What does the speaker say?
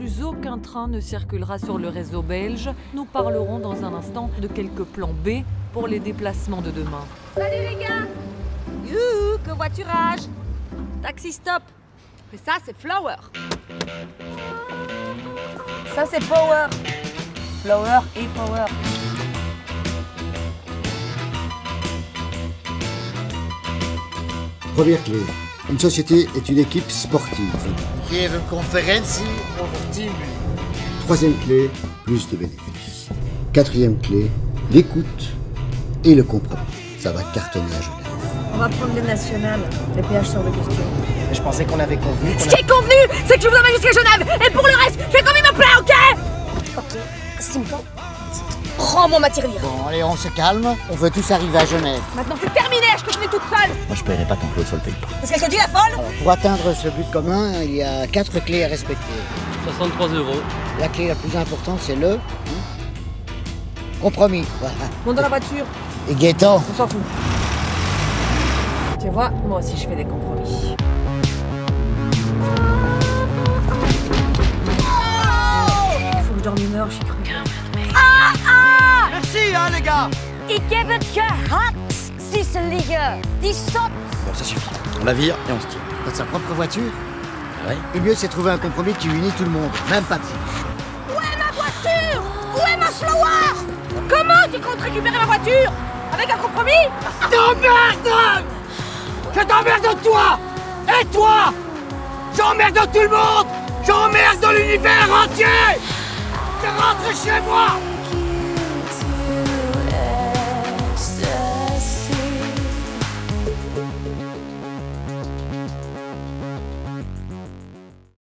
plus aucun train ne circulera sur le réseau belge, nous parlerons dans un instant de quelques plans B pour les déplacements de demain. Salut les gars Youhou, covoiturage Taxi stop Mais ça, c'est Flower Ça, c'est Power. Flower et Power. Première clé. Une société est une équipe sportive. Troisième clé, plus de bénéfices. Quatrième clé, l'écoute et le compromis. Ça va cartonner à Genève. On va prendre les nationales. Les péages sur de question. Je pensais qu'on avait convenu. Ce qui est convenu, c'est que je vous emmène jusqu'à Genève Et pour le reste, fais comme il me plaît, ok Ok, Simple. Prends-moi ma tirelire. Bon, allez, on se calme. On veut tous arriver à Genève. Maintenant c'est terminé, je continue toute seule Moi, je paierai pas ton Claude sur le paye pas. Qu'est-ce qu'elle te dit, la folle Alors, pour atteindre ce but commun, il y a quatre clés à respecter. 63 euros. La clé la plus importante, c'est le hein, compromis. Voilà. Monte dans la voiture. Et Gaëtan, On s'en fout. Tu vois, moi aussi je fais des compromis. Cru. Merci, hein, les gars Ik heb het gehad, Sisselige. Die zot. Bon, ça suffit. On la vire et on se tire. T'as sa propre voiture Ouais. Le mieux, c'est trouver un compromis qui unit tout le monde. Même pas de Où est ma voiture? Où est ma Flower Comment tu comptes récupérer ma voiture? Avec un compromis? T'emmerdes Je t'emmerde toi Et toi J'emmerde tout le monde J'emmerde l'univers entier Je rentre chez moi